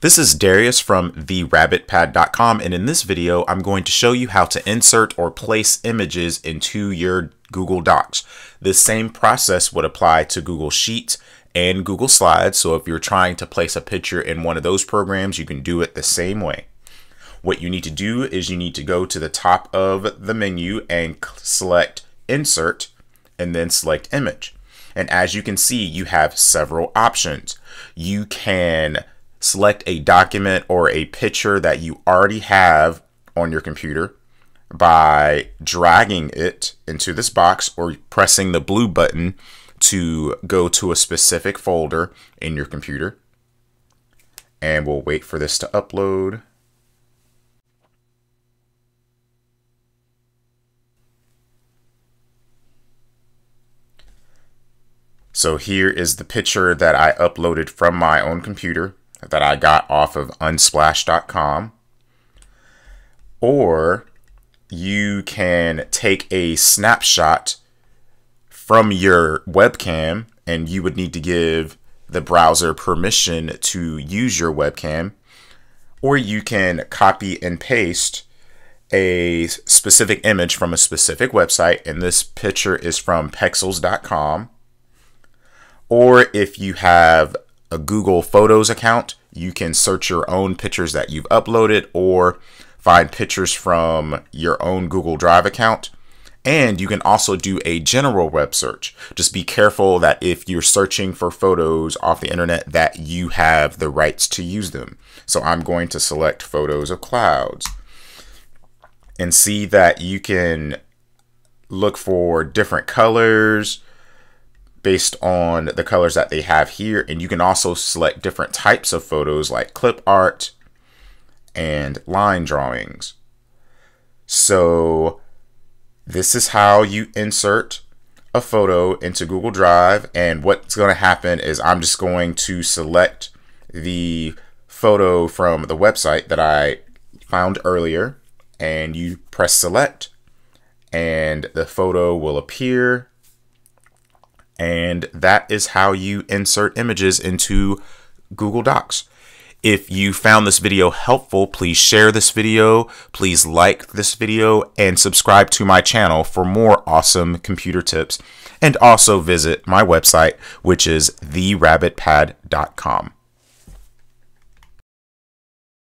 This is Darius from therabbitpad.com and in this video I'm going to show you how to insert or place images into your Google Docs. This same process would apply to Google Sheets and Google Slides so if you're trying to place a picture in one of those programs you can do it the same way. What you need to do is you need to go to the top of the menu and select Insert and then select Image. And as you can see you have several options. You can select a document or a picture that you already have on your computer by dragging it into this box or pressing the blue button to go to a specific folder in your computer. And we'll wait for this to upload. So here is the picture that I uploaded from my own computer that I got off of unsplash.com. Or you can take a snapshot from your webcam and you would need to give the browser permission to use your webcam. Or you can copy and paste a specific image from a specific website, and this picture is from pexels.com. Or if you have a Google Photos account, you can search your own pictures that you've uploaded or find pictures from your own Google Drive account. And you can also do a general web search. Just be careful that if you're searching for photos off the internet that you have the rights to use them. So I'm going to select photos of clouds and see that you can look for different colors, based on the colors that they have here. And you can also select different types of photos like clip art and line drawings. So this is how you insert a photo into Google Drive. And what's going to happen is I'm just going to select the photo from the website that I found earlier and you press select and the photo will appear and that is how you insert images into Google Docs. If you found this video helpful, please share this video, please like this video, and subscribe to my channel for more awesome computer tips. And also visit my website, which is therabbitpad.com.